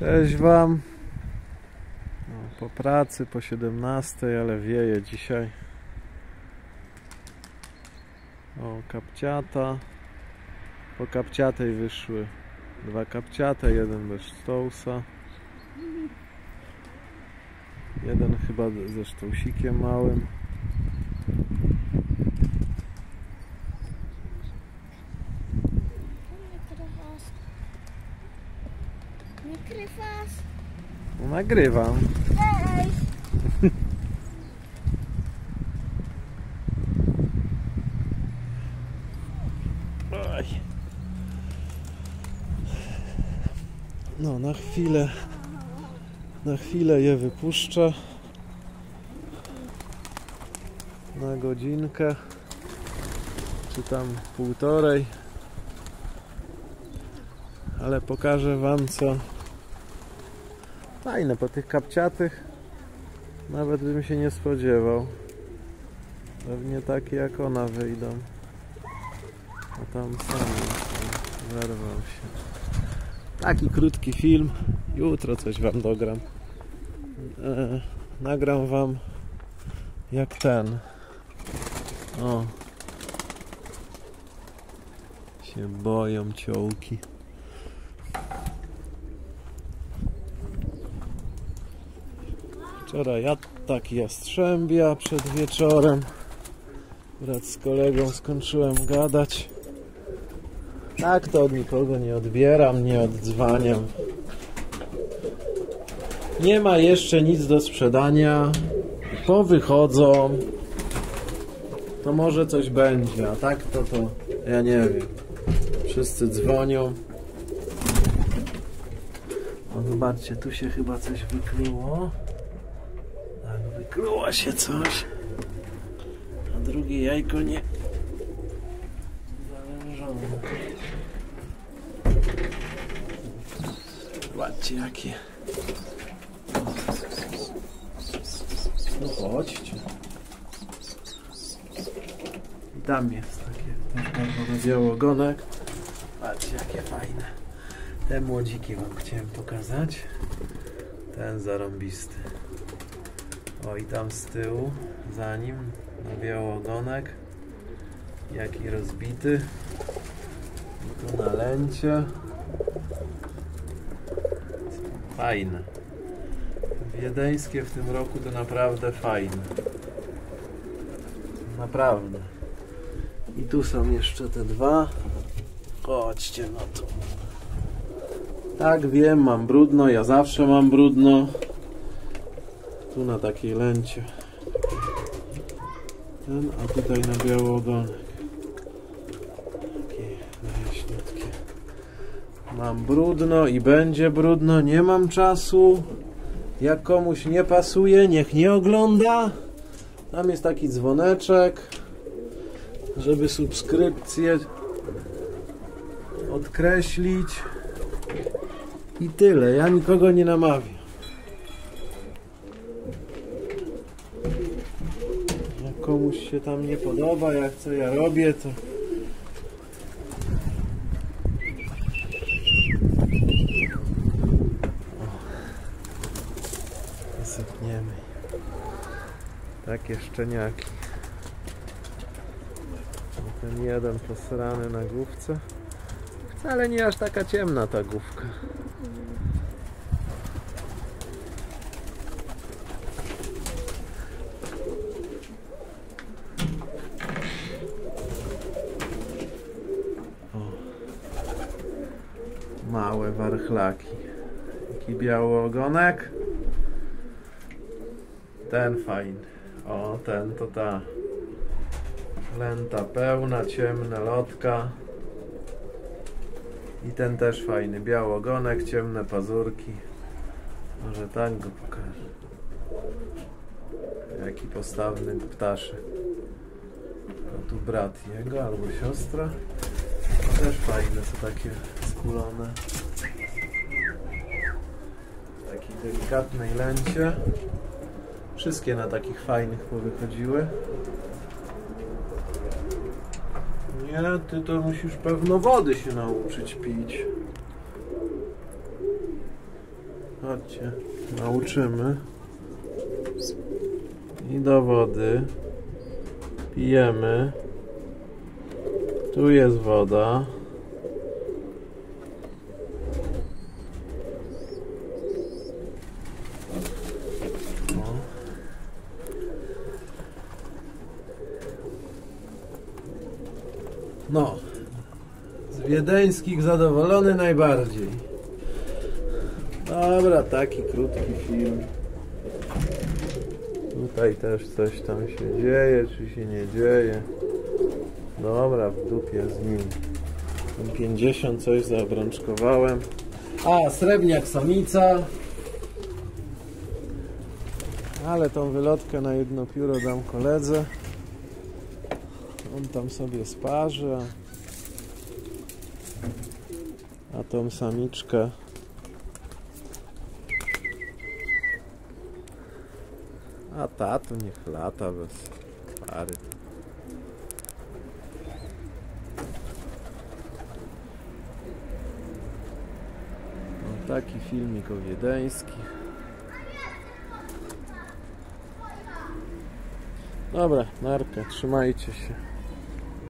Cześć Wam. No, po pracy, po 17, ale wieje dzisiaj. O, kapciata. Po kapciatej wyszły dwa kapciate, jeden bez sztousa. Jeden chyba ze sztousikiem małym. Nagrywam. Cześć. No, na chwilę, na chwilę je wypuszczę. Na godzinkę, czy tam półtorej. Ale pokażę Wam co fajne po tych kapciatych. Nawet bym się nie spodziewał. Pewnie takie jak ona wyjdą. A tam sami zerwał się. Taki krótki film. Jutro coś wam dogram. E, nagram wam jak ten. O. Się boją ciołki. Wczoraj ja taki jastrzębia przed wieczorem. Wraz z kolegą skończyłem gadać. Tak to od nikogo nie odbieram, nie oddzwaniam. Nie ma jeszcze nic do sprzedania. Powychodzą. To może coś będzie, a tak to to ja nie wiem. Wszyscy dzwonią. O zobaczcie, tu się chyba coś wykluło. Wykluło się coś. A drugie jajko nie zawężone. Zobaczcie jakie. No chodźcie. Tam jest takie czerwony białogonek. Patrzcie jakie fajne. Te młodziki wam chciałem pokazać. Ten zarąbisty. O i tam z tyłu, za nim, na białogonek. Jaki rozbity. I tu na lęcie. Fajne. Wiedeńskie w tym roku to naprawdę fajne. Naprawdę. I tu są jeszcze te dwa. Chodźcie no tu. Tak wiem, mam brudno, ja zawsze mam brudno. Tu na takiej lęcie. Ten, a tutaj na biały ogonek. Takie jaśniutkie. Mam brudno i będzie brudno, nie mam czasu. Jak komuś nie pasuje, niech nie ogląda. Tam jest taki dzwoneczek, żeby subskrypcję odkreślić. I tyle. Ja nikogo nie namawiam. Komuś się tam nie podoba, jak co ja robię, to Sypniemy. Takie szczeniaki. Ten jeden posrany na główce. Wcale nie aż taka ciemna ta główka. Małe warchlaki. Taki biały ogonek. Ten fajny. O, ten to ta. Lenta pełna, ciemna lotka. I ten też fajny. Biały ogonek, ciemne pazurki. Może tak go pokażę. Jaki postawny ptaszek. A tu brat jego albo siostra. To też fajne, są takie skulone. W takiej delikatnej lęcie. Wszystkie na takich fajnych powychodziły. Nie, ty to musisz pewno wody się nauczyć pić. Chodźcie, nauczymy. I do wody. Pijemy. Tu jest woda. No, z wiedeńskich zadowolony najbardziej. Dobra, taki krótki film. Tutaj też coś tam się dzieje, czy się nie dzieje. Dobra, w dupie z nim. Tam 50 coś zaobrączkowałem. A, srebrniak samica. Ale tą wylotkę na jedno pióro dam koledze. On tam sobie sparzy, a, tą samiczkę A tatu niech lata bez pary. No, taki filmik o. Dobra, narka, trzymajcie się.